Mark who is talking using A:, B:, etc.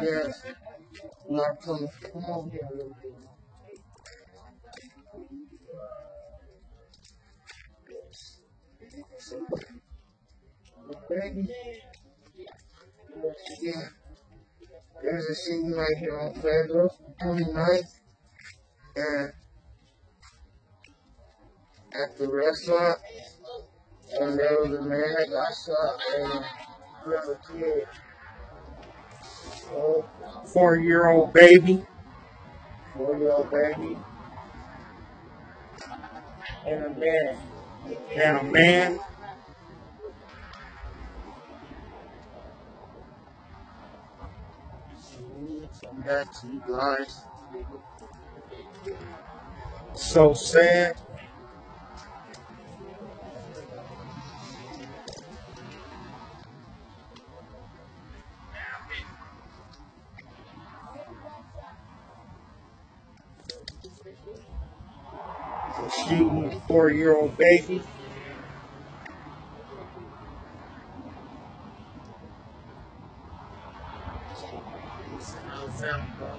A: Yes. Not come, come on here a little bit. Yeah. There's a scene right here on Federal, 29th. And at the restaurant, and there was a man that got shot and a little kid. four-year-old baby. Four-year-old baby. And a man. And a man. Come back to you guys. So sad. Shooting a four-year-old baby. Alabama.